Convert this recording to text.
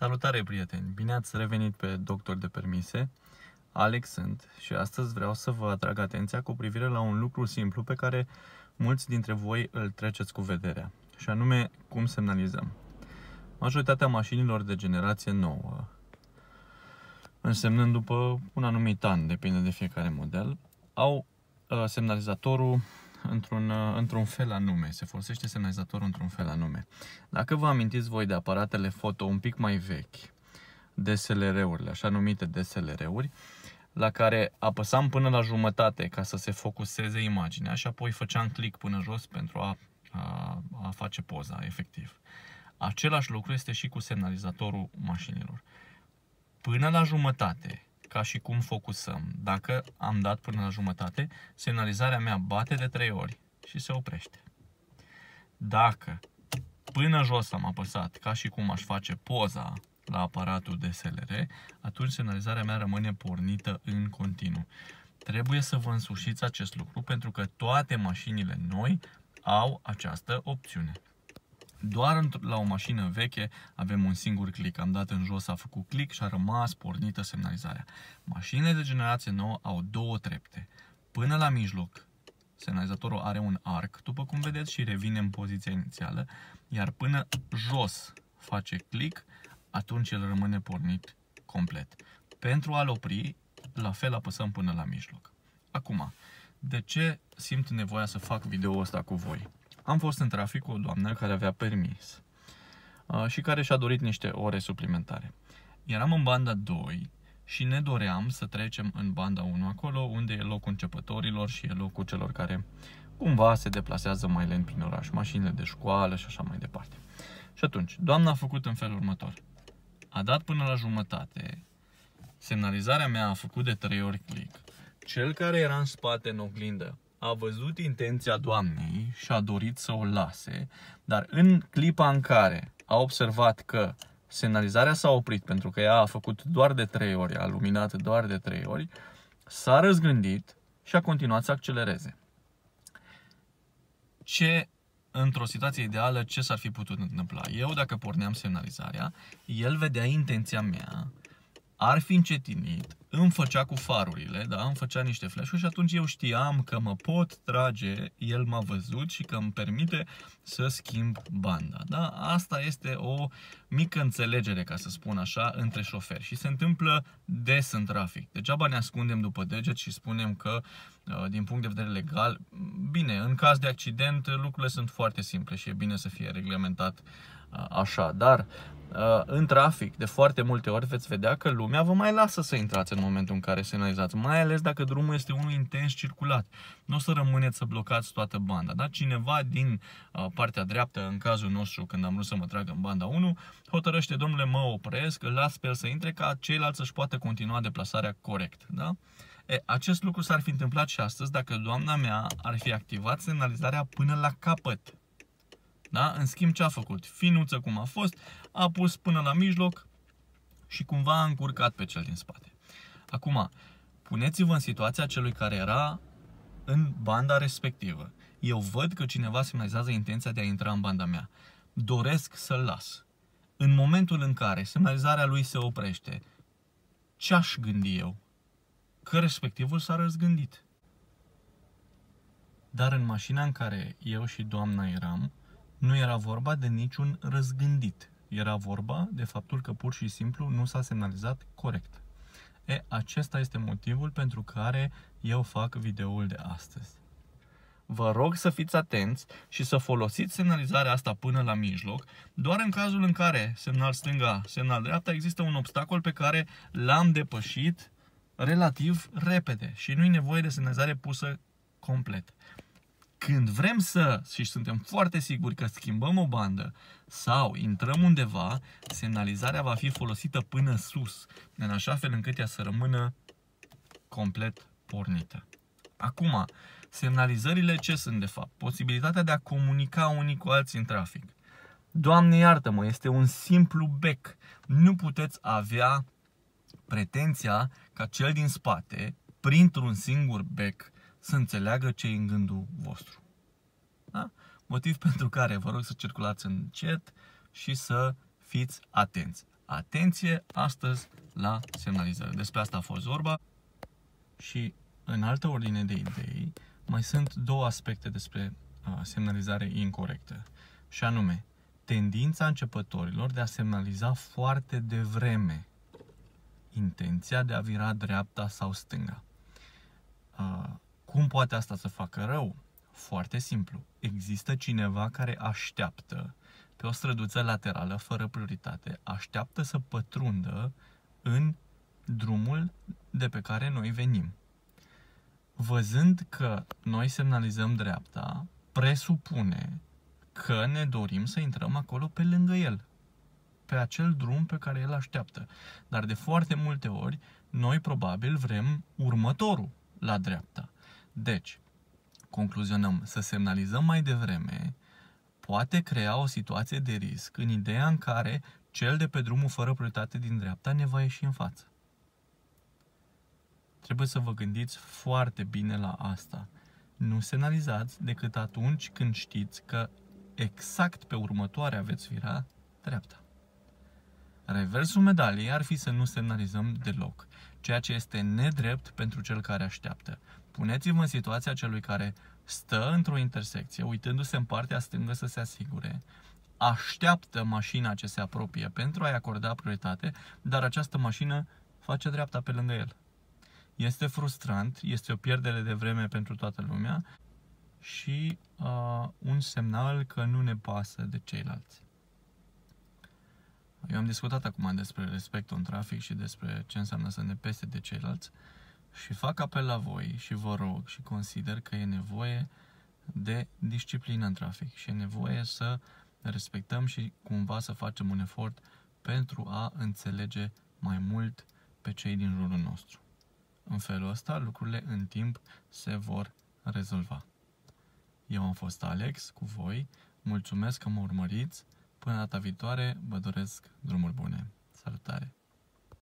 Salutare prieteni! Bine ați revenit pe Doctor de Permise. Alex sunt și astăzi vreau să vă atrag atenția cu privire la un lucru simplu pe care mulți dintre voi îl treceți cu vederea, și anume cum semnalizăm. Majoritatea mașinilor de generație nouă, însemnând după un anumit an, depinde de fiecare model, au uh, semnalizatorul într-un, uh, într-un fel anume, se folosește semnalizatorul într-un fel anume. Dacă vă amintiți voi de aparatele foto un pic mai vechi, DSLR-urile, așa numite DSLR-uri, la care apăsam până la jumătate ca să se focuseze imaginea și apoi făceam click până jos pentru a, a, a face poza efectiv. Același lucru este și cu semnalizatorul mașinilor. Până la jumătate, ca și cum focusăm. Dacă am dat până la jumătate, semnalizarea mea bate de 3 ori și se oprește. Dacă până jos am apăsat, ca și cum aș face poza la aparatul DSLR, atunci semnalizarea mea rămâne pornită în continuu. Trebuie să vă însușiți acest lucru pentru că toate mașinile noi au această opțiune. Doar la o mașină veche avem un singur click. Am dat în jos, a făcut click și a rămas pornită semnalizarea. Mașinile de generație nouă au două trepte. Până la mijloc, semnalizatorul are un arc, după cum vedeți, și revine în poziția inițială, iar până jos face click, atunci el rămâne pornit complet. Pentru a-l opri, la fel apăsăm până la mijloc. Acum, de ce simt nevoia să fac video ăsta cu voi? Am fost în trafic cu o doamnă care avea permis uh, și care și-a dorit niște ore suplimentare. Eram în banda 2 și ne doream să trecem în banda 1 acolo unde e locul începătorilor și e locul celor care cumva se deplasează mai lent prin oraș, mașinile de școală și așa mai departe. Și atunci, doamna a făcut în felul următor. A dat până la jumătate, semnalizarea mea a făcut de 3 ori click. Cel care era în spate în oglindă a văzut intenția doamnei și a dorit să o lase, dar în clipa în care a observat că semnalizarea s-a oprit pentru că ea a făcut doar de trei ori, a luminat doar de trei ori, s-a răzgândit și a continuat să accelereze. Ce într-o situație ideală, ce s-ar fi putut întâmpla? Eu, dacă porneam semnalizarea, el vedea intenția mea, ar fi încetinit, îmi făcea cu farurile, da? îmi făcea niște flash și atunci eu știam că mă pot trage, el m-a văzut și că îmi permite să schimb banda. Da? Asta este o mică înțelegere, ca să spun așa, între șoferi și se întâmplă des în trafic. Degeaba ne ascundem după deget și spunem că, uh, din punct de vedere legal, bine, în caz de accident lucrurile sunt foarte simple și e bine să fie reglementat uh, așa, dar Uh, în trafic, de foarte multe ori veți vedea că lumea vă mai lasă să intrați în momentul în care semnalizați, mai ales dacă drumul este unul intens circulat. Nu o să rămâneți să blocați toată banda. Da? Cineva din uh, partea dreaptă, în cazul nostru, când am vrut să mă trag în banda 1, hotărăște, domnule, mă opresc, îl las pe el să intre ca ceilalți să-și poată continua deplasarea corect. Da? E, acest lucru s-ar fi întâmplat și astăzi dacă doamna mea ar fi activat semnalizarea până la capăt. Da? În schimb, ce a făcut? Finuță cum a fost, a pus până la mijloc și cumva a încurcat pe cel din spate. Acum, puneți-vă în situația celui care era în banda respectivă. Eu văd că cineva semnalizează intenția de a intra în banda mea. Doresc să-l las. În momentul în care semnalizarea lui se oprește, ce aș gândi eu? Că respectivul s-a răzgândit. Dar în mașina în care eu și doamna eram, nu era vorba de niciun răzgândit. Era vorba de faptul că pur și simplu nu s-a semnalizat corect. E, acesta este motivul pentru care eu fac videoul de astăzi. Vă rog să fiți atenți și să folosiți semnalizarea asta până la mijloc, doar în cazul în care semnal stânga, semnal dreapta, există un obstacol pe care l-am depășit relativ repede și nu e nevoie de semnalizare pusă complet când vrem să, și suntem foarte siguri că schimbăm o bandă sau intrăm undeva, semnalizarea va fi folosită până sus, în așa fel încât ea să rămână complet pornită. Acum, semnalizările ce sunt de fapt? Posibilitatea de a comunica unii cu alții în trafic. Doamne iartă-mă, este un simplu bec. Nu puteți avea pretenția ca cel din spate, printr-un singur bec, să înțeleagă ce e în gândul vostru. Da? Motiv pentru care vă rog să circulați încet și să fiți atenți. Atenție astăzi la semnalizare. Despre asta a fost vorba și în altă ordine de idei mai sunt două aspecte despre uh, semnalizare incorrectă și anume tendința începătorilor de a semnaliza foarte devreme intenția de a vira dreapta sau stânga. Uh, cum poate asta să facă rău? Foarte simplu. Există cineva care așteaptă pe o străduță laterală fără prioritate, așteaptă să pătrundă în drumul de pe care noi venim. Văzând că noi semnalizăm dreapta, presupune că ne dorim să intrăm acolo pe lângă el, pe acel drum pe care el așteaptă. Dar de foarte multe ori, noi probabil vrem următorul la dreapta. Deci, concluzionăm, să semnalizăm mai devreme poate crea o situație de risc în ideea în care cel de pe drumul fără prioritate din dreapta ne va ieși în față. Trebuie să vă gândiți foarte bine la asta. Nu semnalizați decât atunci când știți că exact pe următoarea veți vira dreapta. Reversul medaliei ar fi să nu semnalizăm deloc, ceea ce este nedrept pentru cel care așteaptă. Puneți-vă în situația celui care stă într-o intersecție, uitându-se în partea stângă să se asigure, așteaptă mașina ce se apropie pentru a-i acorda prioritate, dar această mașină face dreapta pe lângă el. Este frustrant, este o pierdere de vreme pentru toată lumea și uh, un semnal că nu ne pasă de ceilalți. Eu am discutat acum despre respectul în trafic și despre ce înseamnă să ne pese de ceilalți și fac apel la voi și vă rog și consider că e nevoie de disciplină în trafic și e nevoie să respectăm și cumva să facem un efort pentru a înțelege mai mult pe cei din jurul nostru. În felul ăsta, lucrurile în timp se vor rezolva. Eu am fost Alex cu voi, mulțumesc că mă urmăriți, până data viitoare vă doresc drumuri bune. Salutare!